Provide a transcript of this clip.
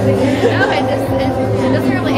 no, it, just, it, it doesn't really